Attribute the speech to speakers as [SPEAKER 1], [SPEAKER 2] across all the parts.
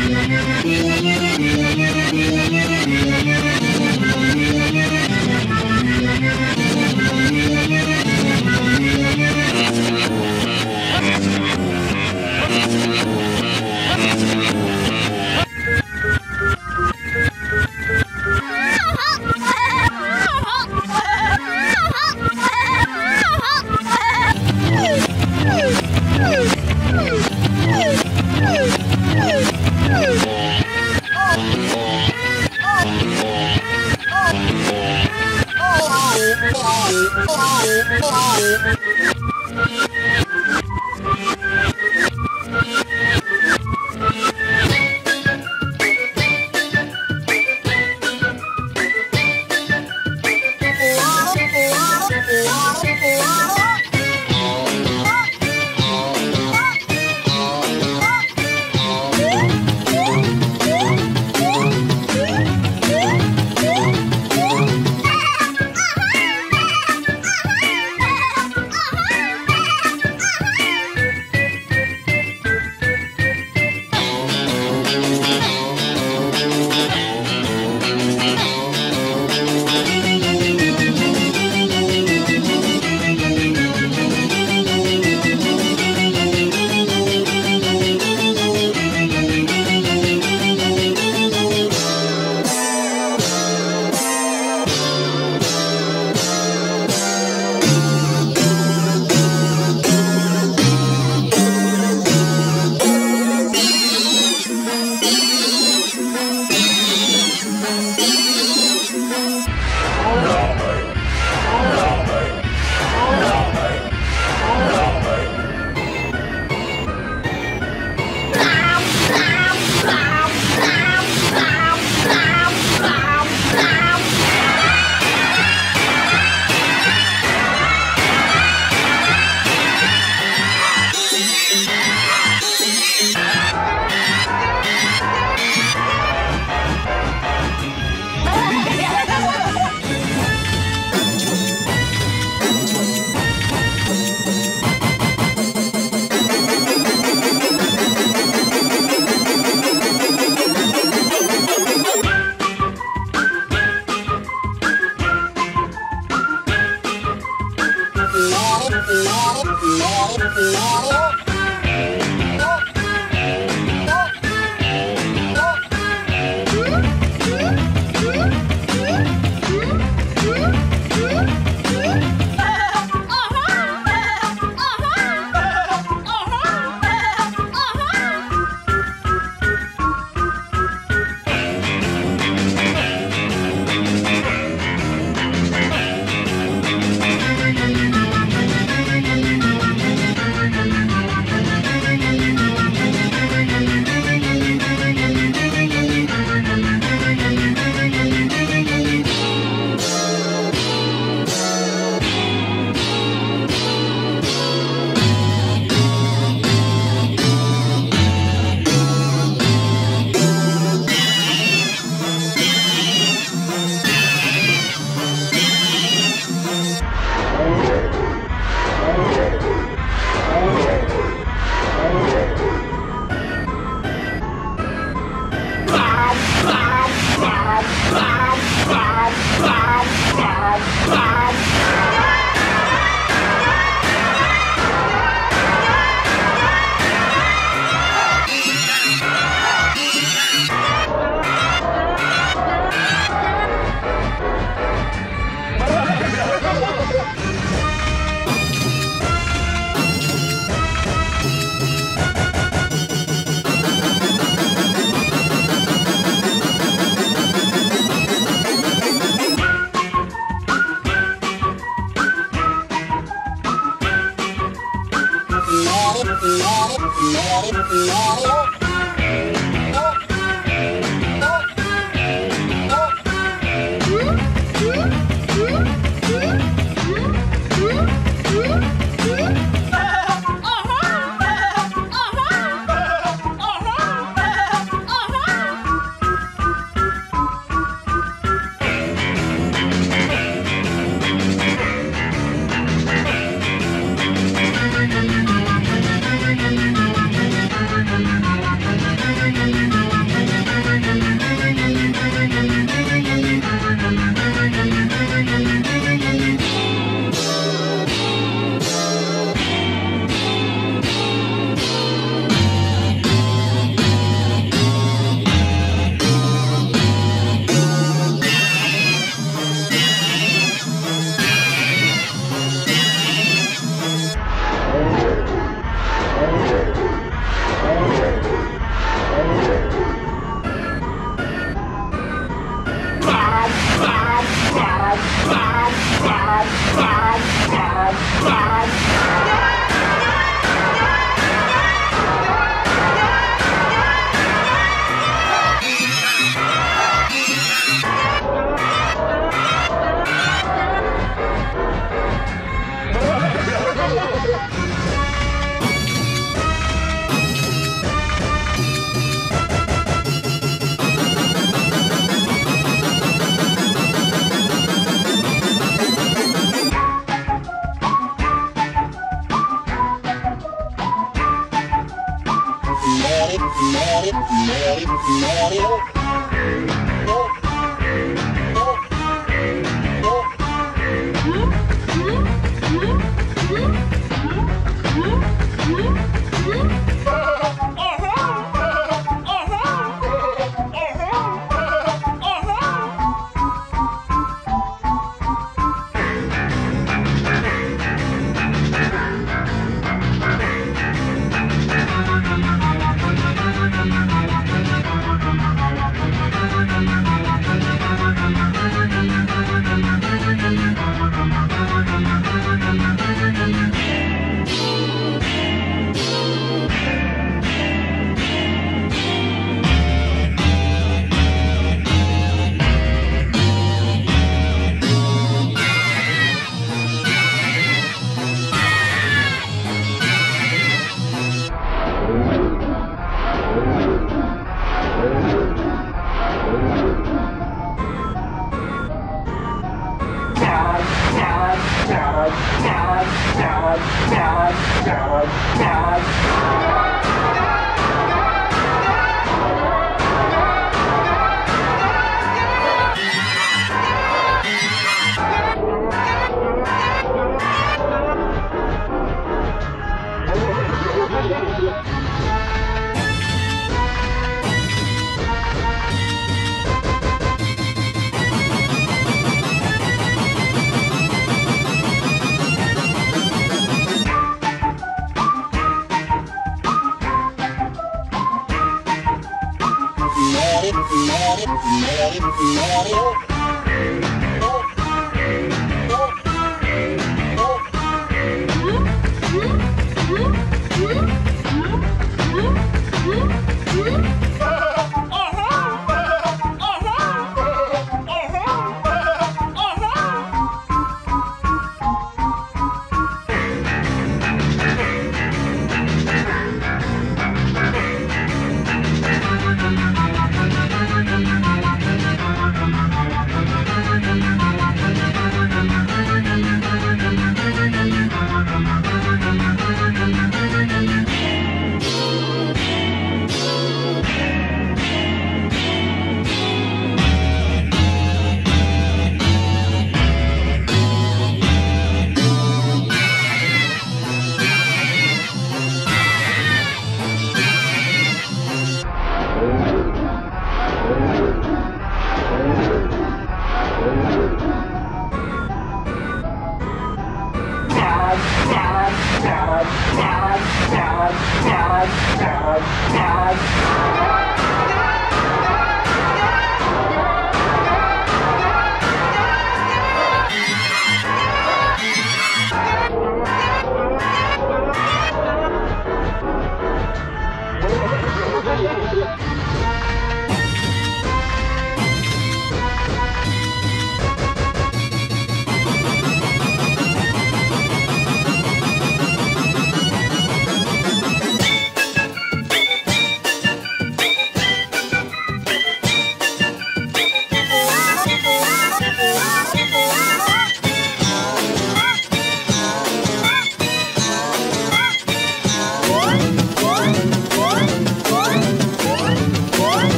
[SPEAKER 1] Thank you.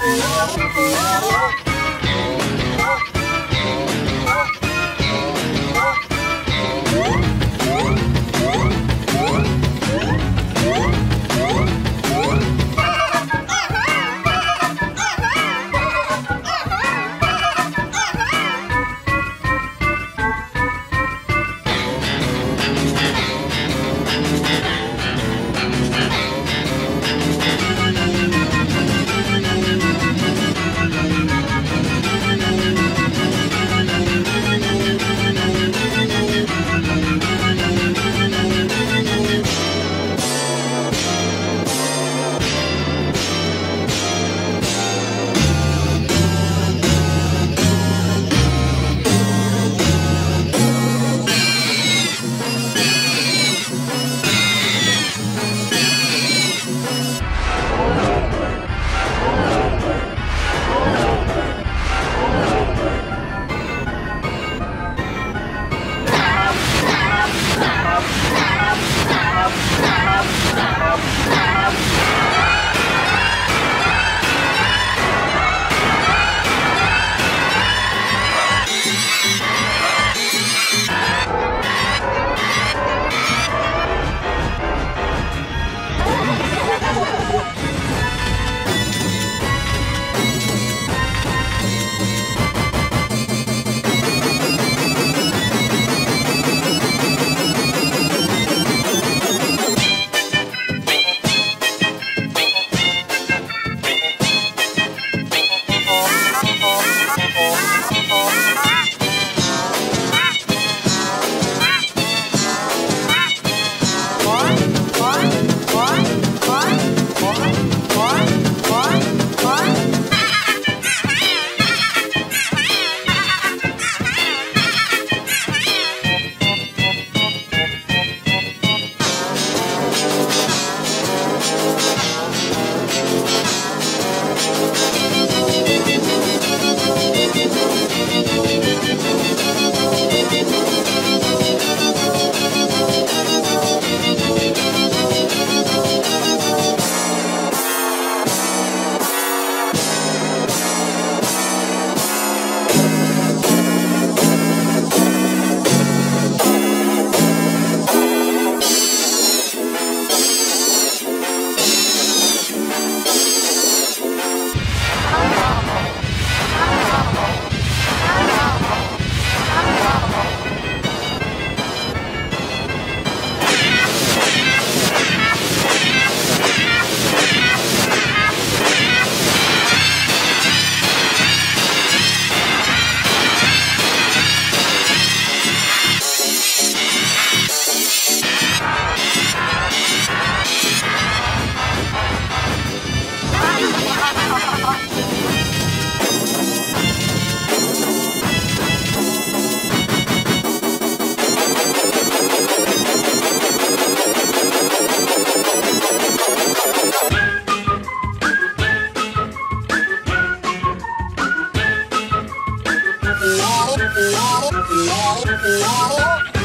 [SPEAKER 1] Música Thank you.